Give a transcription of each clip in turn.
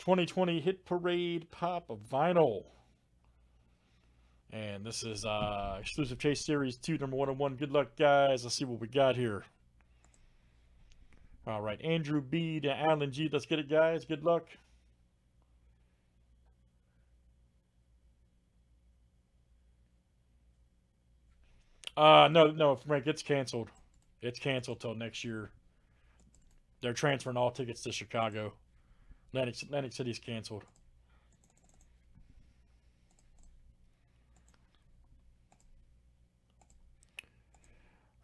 2020 Hit Parade Pop Vinyl. And this is uh, exclusive Chase Series 2, number 101. Good luck, guys. Let's see what we got here. All right, Andrew B to Alan G. Let's get it, guys. Good luck. Uh, no, no, Frank, it's canceled. It's canceled till next year. They're transferring all tickets to Chicago. Atlantic, Atlantic City's canceled.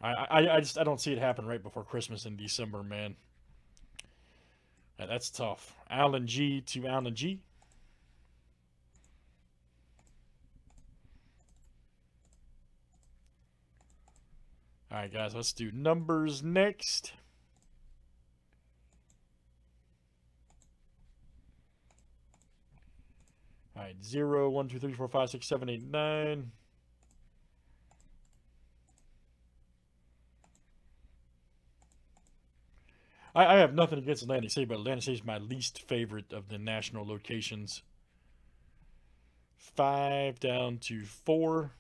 I, I, I just I don't see it happen right before Christmas in December, man. That's tough. Alan G to Alan G. All right, guys, let's do numbers next. All right, 0, 1, 2, 3, 4, 5, 6, 7, 8, 9. I, I have nothing against Atlantic City, but Atlantic City is my least favorite of the national locations. Five down to four.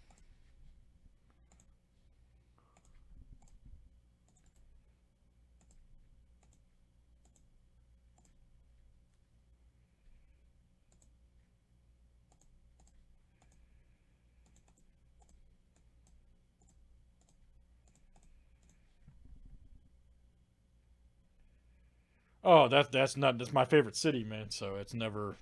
Oh, that's that's not that's my favorite city, man. So it's never.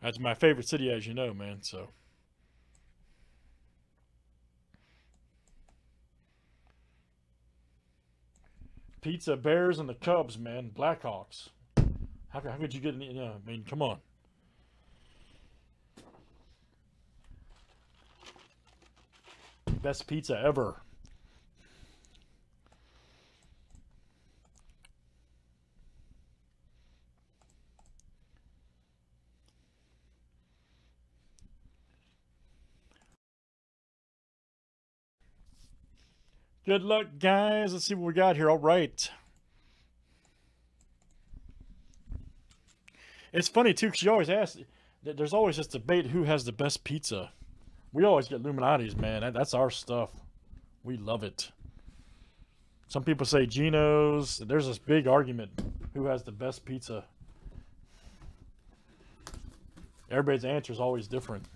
That's my favorite city, as you know, man. So. Pizza Bears and the Cubs, man. Blackhawks. How, how could you get any? You I mean, come on. Best pizza ever. Good luck, guys. Let's see what we got here. All right. It's funny, too, because you always ask, there's always this debate who has the best pizza. We always get Lou Malnati's, man. that's our stuff. We love it. Some people say Gino's. There's this big argument who has the best pizza. Everybody's answer is always different.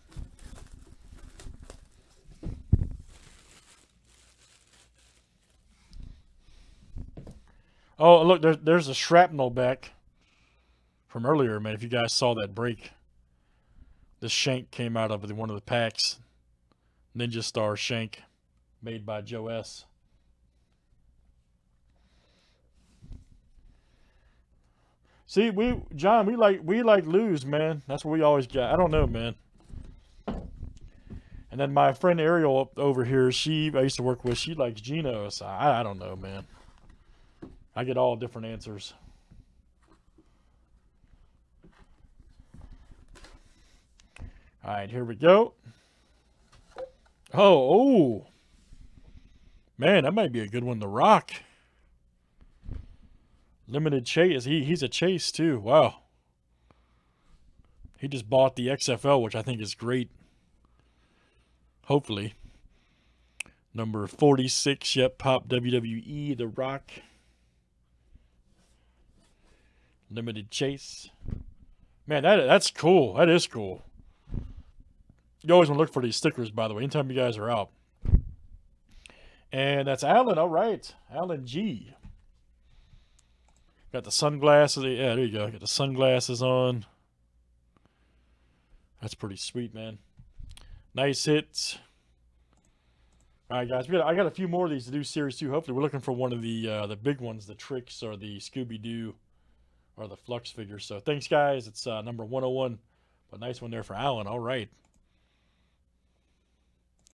Oh, look, there's there's a shrapnel back from earlier, man. If you guys saw that break, this shank came out of one of the packs. Ninja Star shank, made by Joe S. See, we John, we like we like Lou's, man. That's what we always get. I don't know, man. And then my friend Ariel over here, she I used to work with, she likes Gino. So I, I don't know, man. I get all different answers. All right, here we go. Oh, oh. Man, that might be a good one to rock. Limited chase. He he's a chase too. Wow. He just bought the XFL, which I think is great. Hopefully. Number 46, yep, Pop WWE, The Rock. Limited chase. Man, that that's cool. That is cool. You always want to look for these stickers, by the way, anytime you guys are out. And that's Alan. All right. Alan G. Got the sunglasses. Yeah, there you go. Got the sunglasses on. That's pretty sweet, man. Nice hits. All right, guys. We got, I got a few more of these to do series two. Hopefully, we're looking for one of the uh, the big ones, the tricks or the Scooby Doo or the Flux figures. So thanks, guys. It's uh, number 101. But nice one there for Alan. All right.